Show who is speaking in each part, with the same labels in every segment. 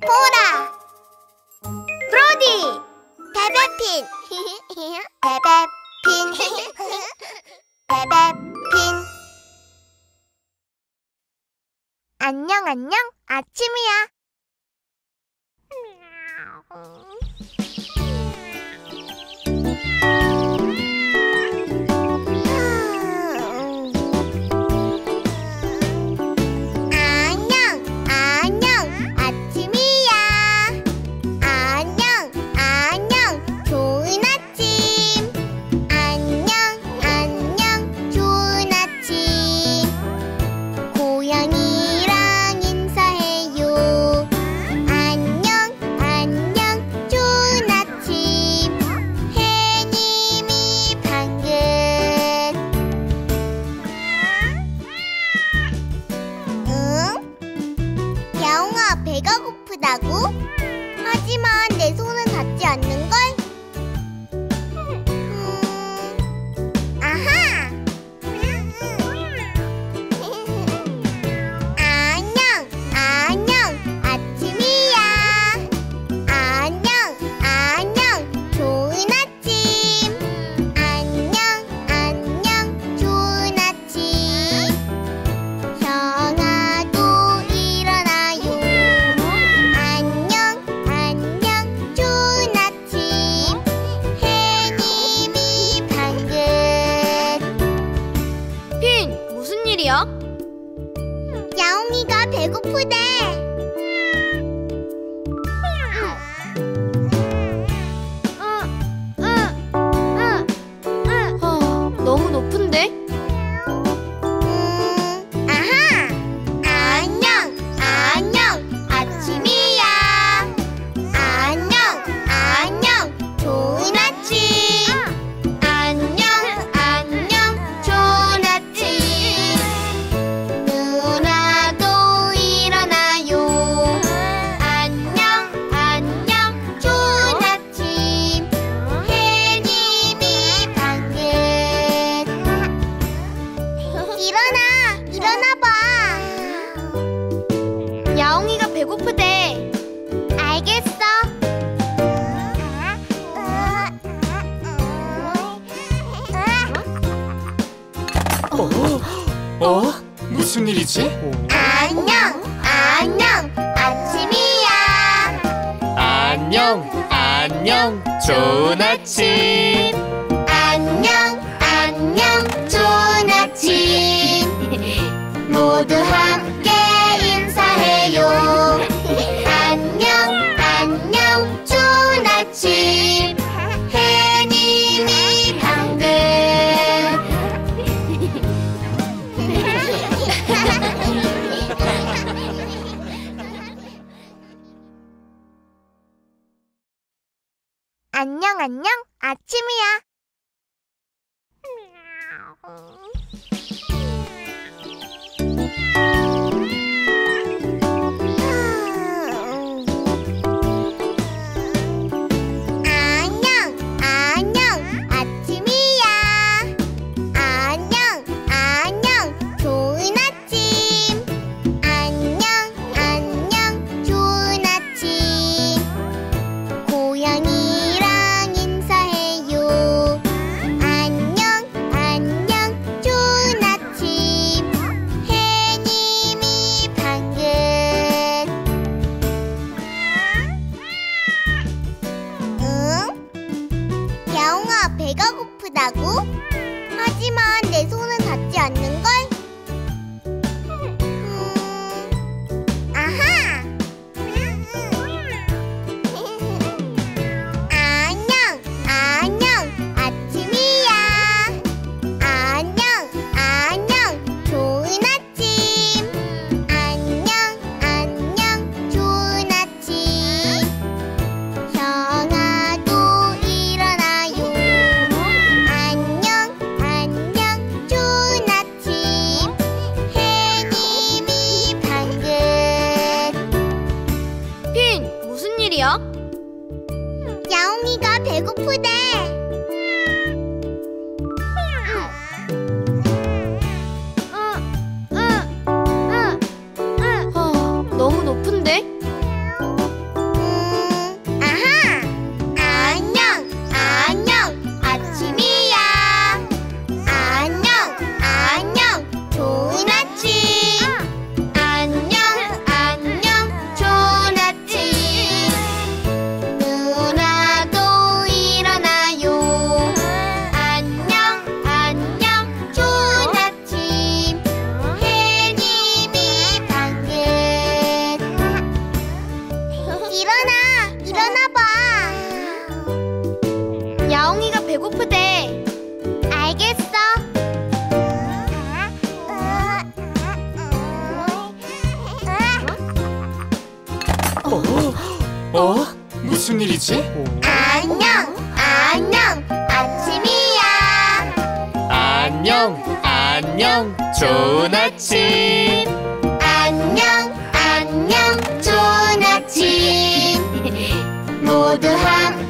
Speaker 1: 보라. 브로디. 베베핀. 베베핀. 베베핀. 안녕 안녕. 아침이야. 어? 어?
Speaker 2: 무슨 일이지?
Speaker 1: 안녕, 안녕, 아침이야.
Speaker 2: 안녕, 안녕, 좋은 아침.
Speaker 1: 안녕, 안녕, 좋은 아침. 모두 함께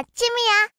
Speaker 1: っちむや。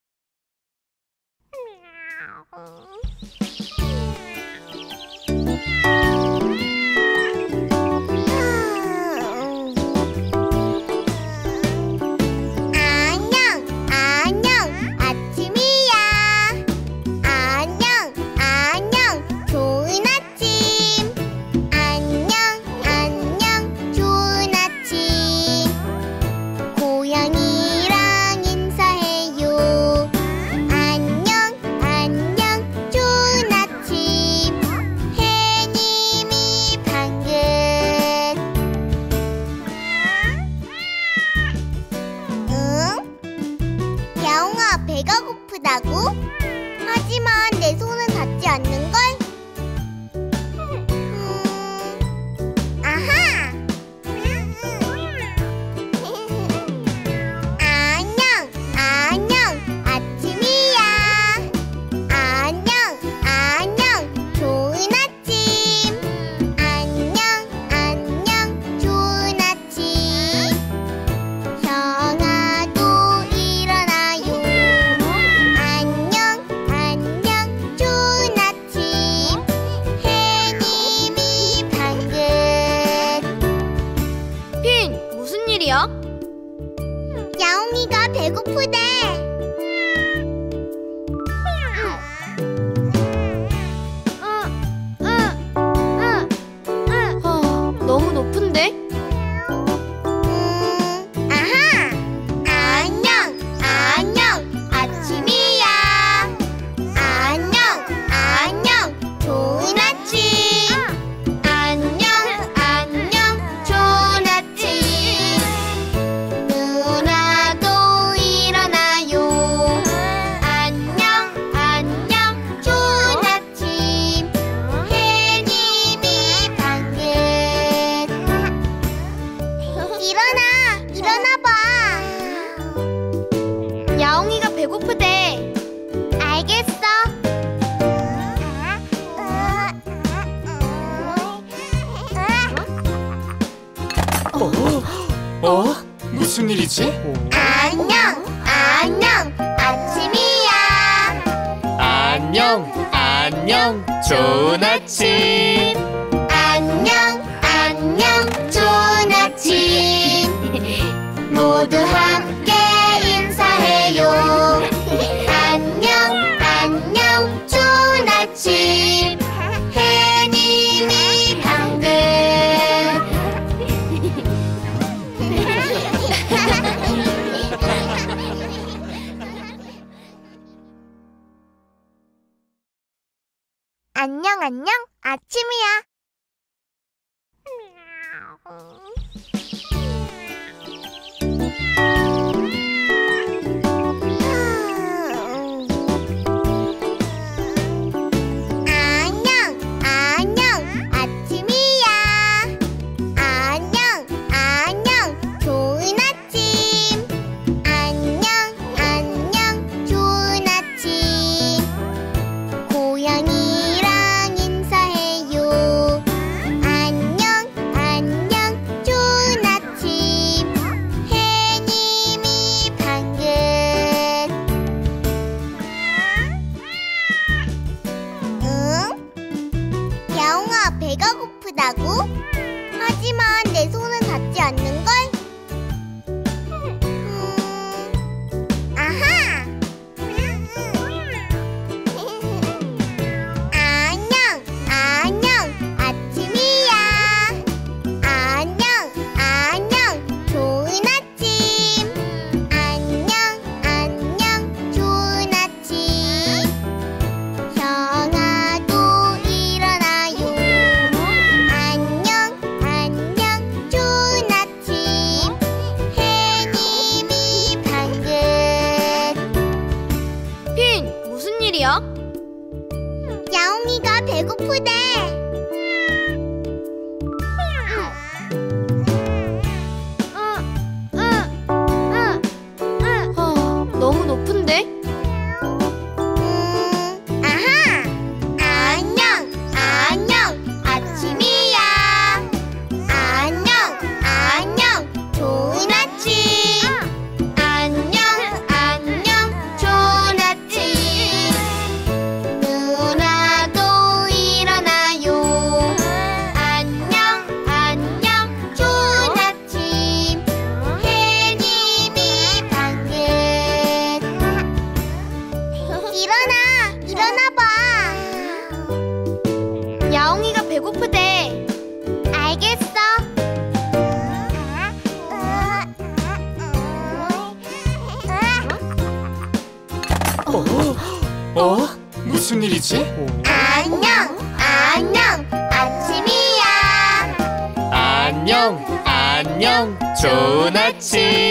Speaker 1: 좋은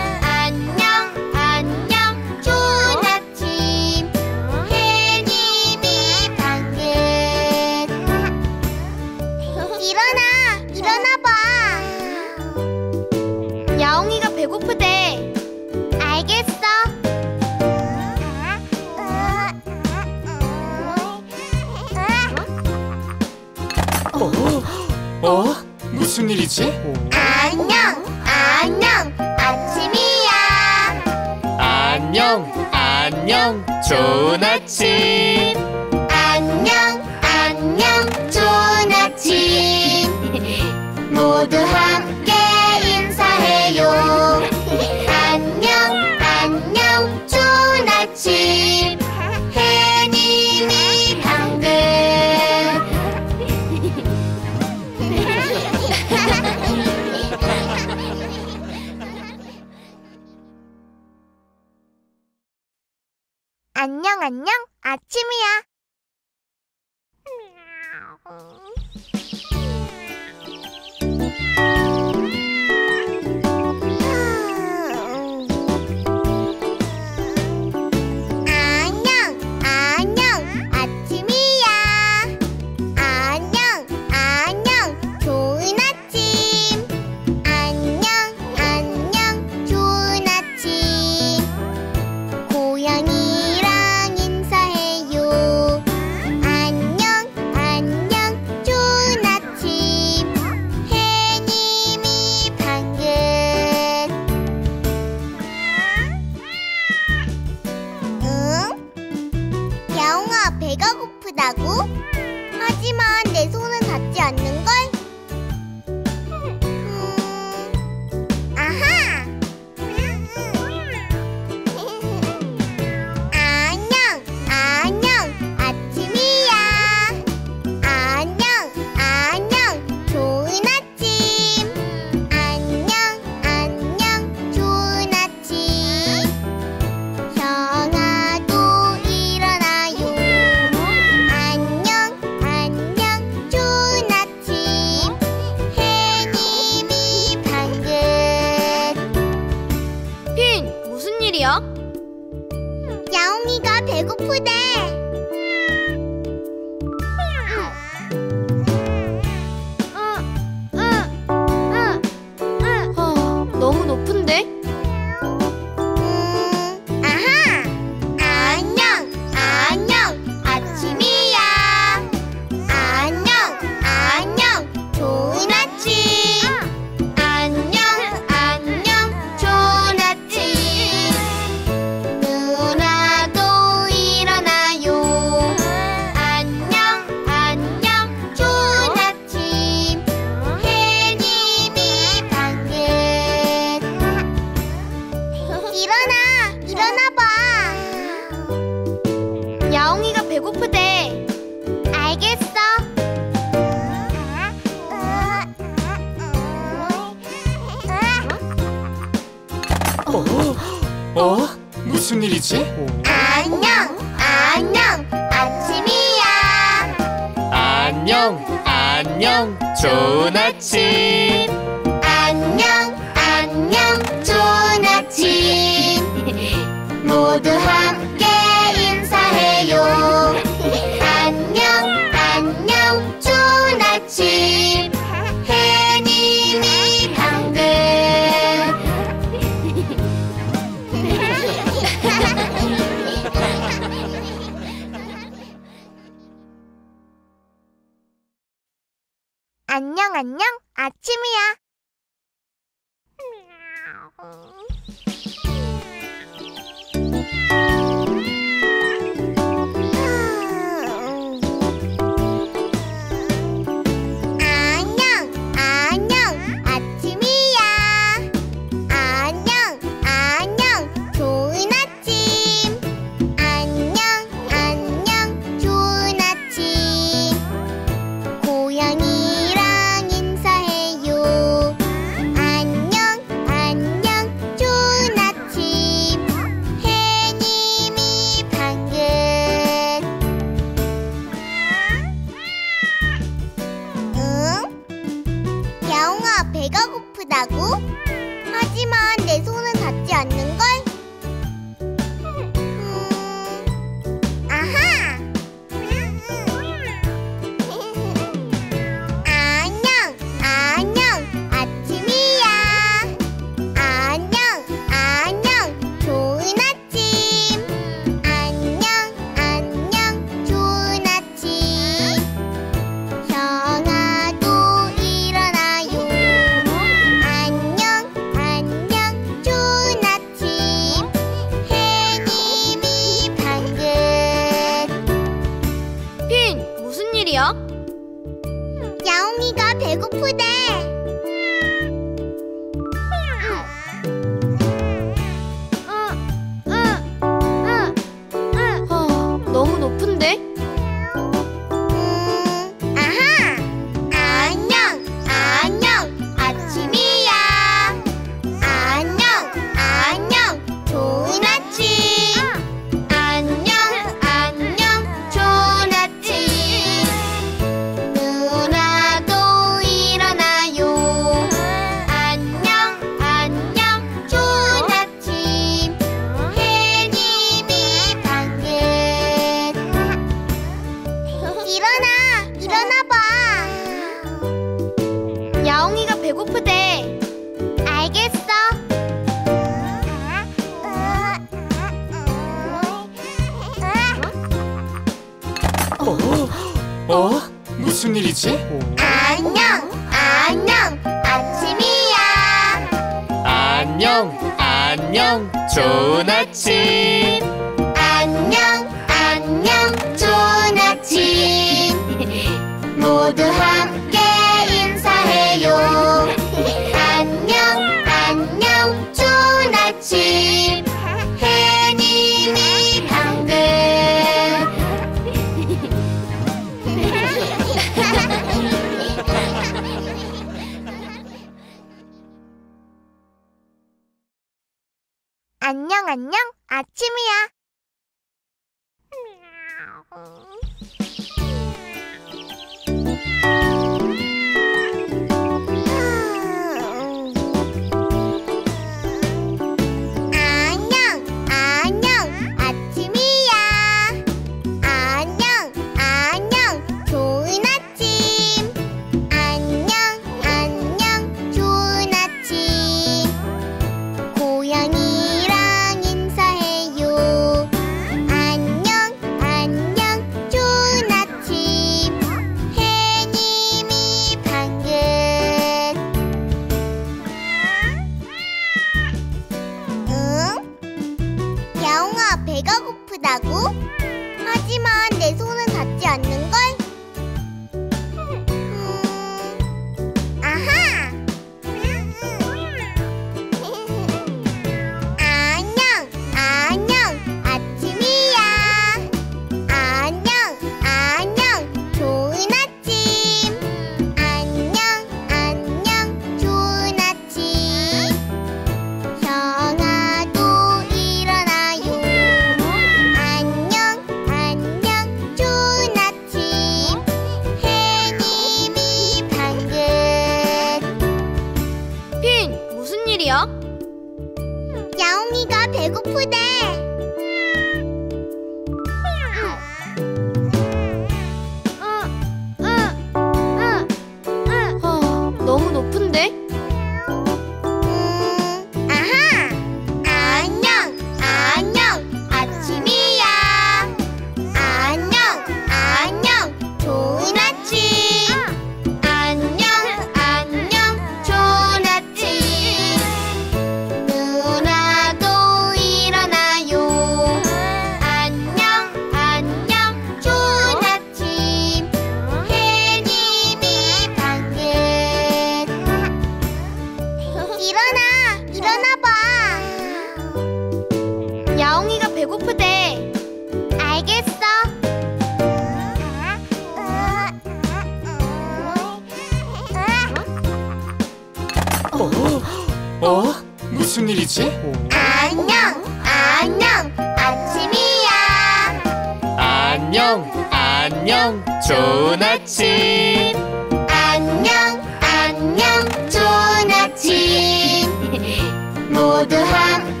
Speaker 1: hold the hand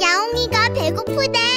Speaker 1: 야옹이가 배고프대.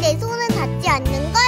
Speaker 1: 내 손은 닿지 않는 걸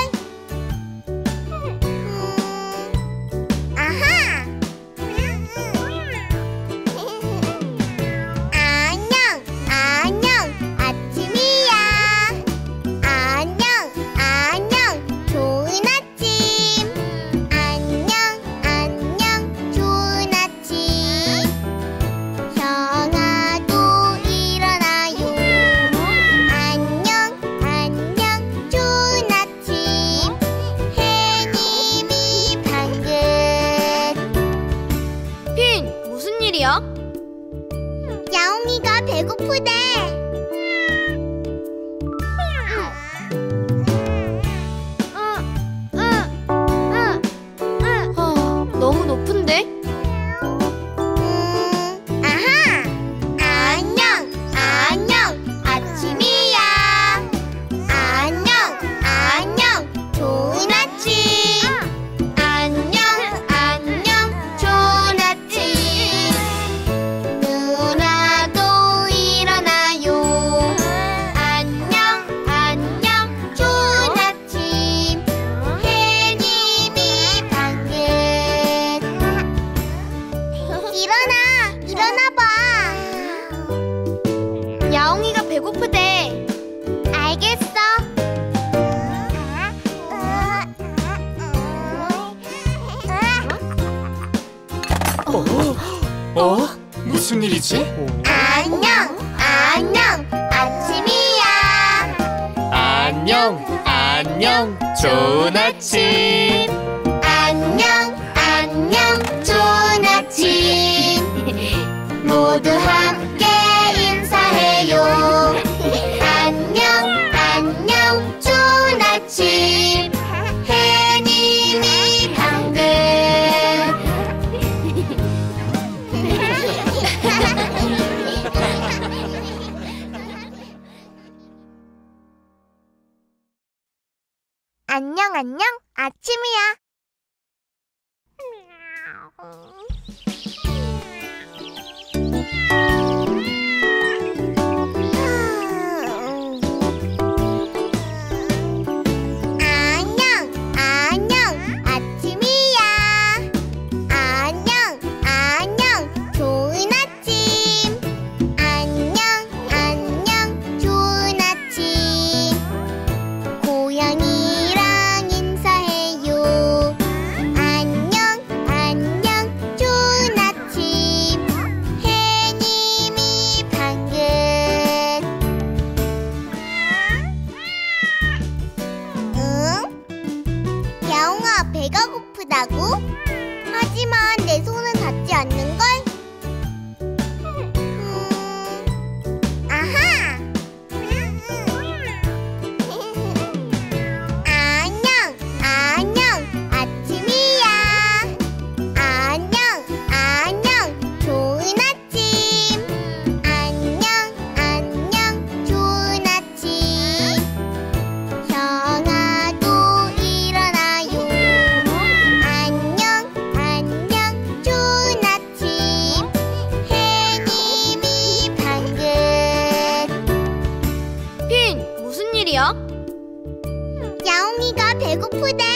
Speaker 1: 배고프대.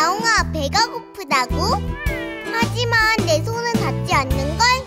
Speaker 1: 야옹아 배가 고프다고? 하지만 내 손은 닿지 않는걸?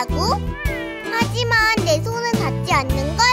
Speaker 1: 하고 하지만 내 손은 닿지 않는 걸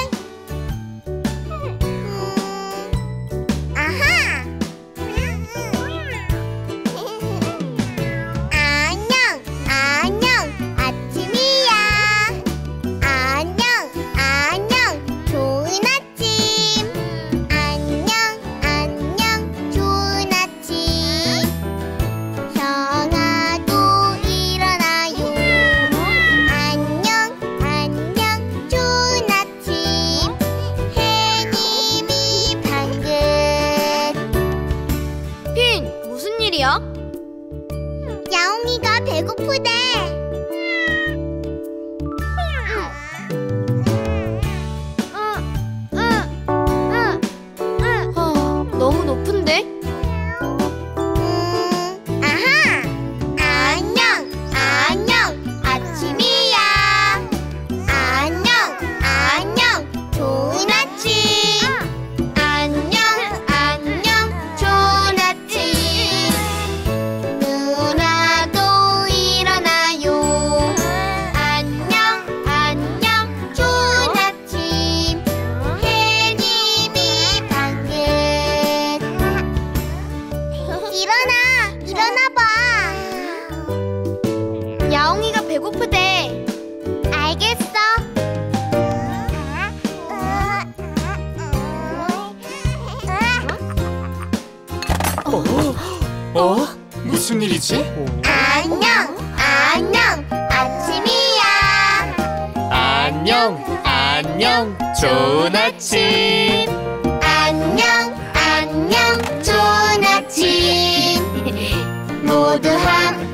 Speaker 1: 안녕 안녕 좋은 아침. 안녕 안녕 좋은 아침. 모두 함께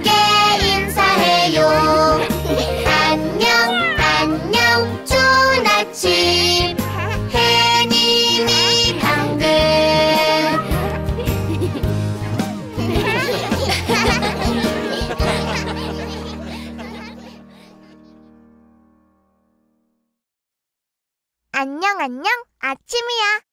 Speaker 1: 안녕. 아